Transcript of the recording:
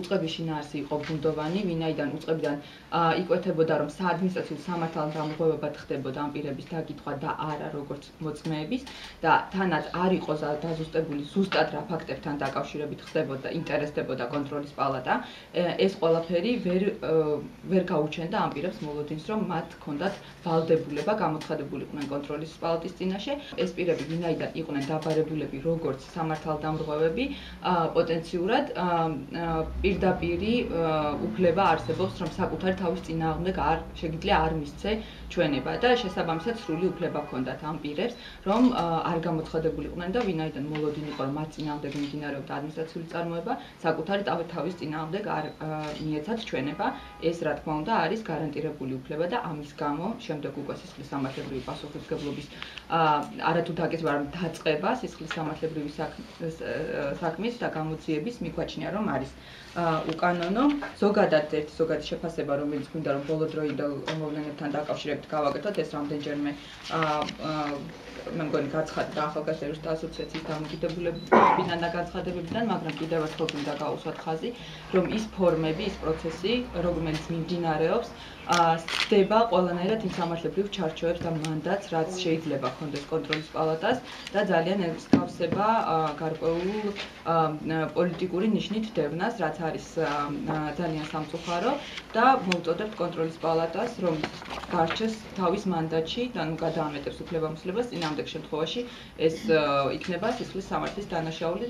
უწყების შინაარსი იყო ბუნდოვანი, ვინაიდან უწყებიდან იკვეთებოდა, რომ საადმინისტრაციო სამართალ დამღვევებად ხდებოდა ამ პირების დაკითხვა და არა როგორც მოწმეების და თანაც არ იყო დაზუსტებული ზუსტად რა ფაქტებთან დაკავშირებით ხდებოდა, ინტერესდებოდა კონტროლის პალატა. ეს ყველაფერი ვერ ვერ გაუჩენდა ამ პირებს მოლოდინს, რომ მათ ჰქონდათ ვალდებულება გამოცხადებულიყვნენ კონტროლის პალატის წინაშე. ეს პირები ვინაიდან იყვნენ დაბარებულები როგორც სამართალ დამღვევები, პოტენციურად პირდაპირი უფლება არსებობს, რომ საკუთარი თავის წინააღმდეგ არ შეგიძლია არ მისცე ჩვენება და შესაბამისად სრული უფლება ჰქონდათ ამ პირებს, რომ არ გამოცხადებულიყვნენ და ვინაიდან მოლოდინი რომ მათ წინააღმდეგ მიმდინარეობდა ადმინისტრაციული წარმოება, საკუთარი თავის წინააღმდეგ არ მიეცათ ჩვენება. ეს რა თქმა უნდა არის გარანტირებული უფლება და ამის გამო შემდეგ უკვე სისხლის სამართლებრივი პასუხისგებლობის არათუ დაკისრება, არამედ დაწყება სისხლის სამართლებრივი საქმის და გამოძიების მიგვაჩნია, რომ არის უკანონო. ზოგადად ერთი ზოგადი შეფასება რომელიც გვინდა რომ ბოლო დროიდან მოვლენებთან დაკავშირებით გავაკეთოთ ეს რამდენჯერმე მე მგონი გაცხადდა ახალგაზრდების ასოციაციის დამოკიდებულებებიდან და განცხადებებიდან მაგრამ კიდევ ერთხელ გვინდა გაუსვათ ხაზი რომ ის ფორმები ის პროცესი რომელიც მიმდინარეობს ხდება ყველანაირად იმ სამართლებრივ ჩარჩოებს და მანდატს რაც შეიძლება ქონდეს კონტროლის პალატას და ძალიან ემსგავსება გარკვეულ პოლიტიკური ნიშნით დევნას რაც არის ძალიან სამწუხარო და მოვწოდებთ კონტროლის პალატას რომ გარჩეს თავის მანდატში და ნუ გადაამეტებს უფლებამოსილებას წინამდებ შემთხვევაში ეს იქნება სისხლის სამართლის დანაშაული